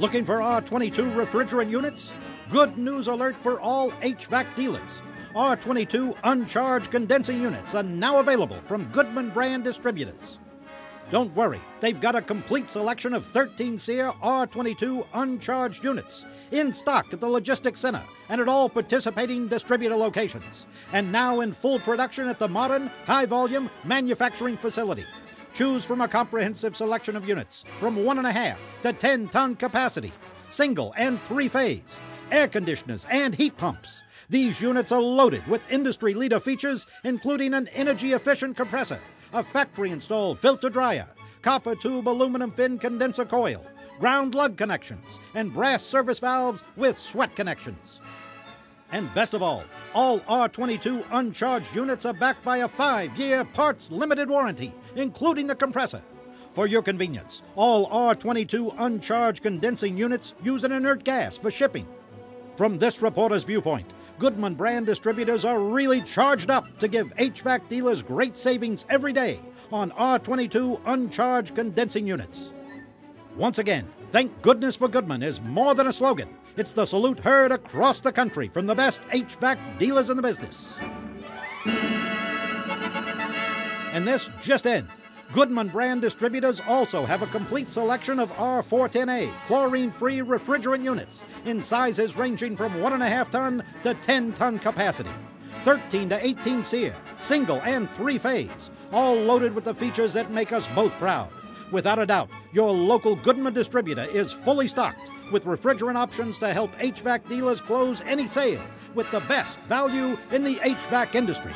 Looking for R22 refrigerant units? Good news alert for all HVAC dealers. R22 uncharged condensing units are now available from Goodman brand distributors. Don't worry, they've got a complete selection of 13 SEER R22 uncharged units in stock at the Logistics Center and at all participating distributor locations, and now in full production at the modern, high volume manufacturing facility. Choose from a comprehensive selection of units from 1.5 to 10 ton capacity, single and three phase, air conditioners, and heat pumps. These units are loaded with industry leader features, including an energy efficient compressor, a factory installed filter dryer, copper tube aluminum fin condenser coil, ground lug connections, and brass service valves with sweat connections. And best of all, all R22 uncharged units are backed by a five year parts limited warranty, including the compressor. For your convenience, all R22 uncharged condensing units use an inert gas for shipping. From this reporter's viewpoint, Goodman brand distributors are really charged up to give HVAC dealers great savings every day on R22 uncharged condensing units. Once again, thank goodness for Goodman is more than a slogan. It's the salute heard across the country from the best HVAC dealers in the business. And this just in. Goodman brand distributors also have a complete selection of R410A chlorine free refrigerant units in sizes ranging from 1.5 ton to 10 ton capacity. 13 to 18 SEER, single and three phase, all loaded with the features that make us both proud. Without a doubt, your local Goodman distributor is fully stocked with refrigerant options to help HVAC dealers close any sale with the best value in the HVAC industry.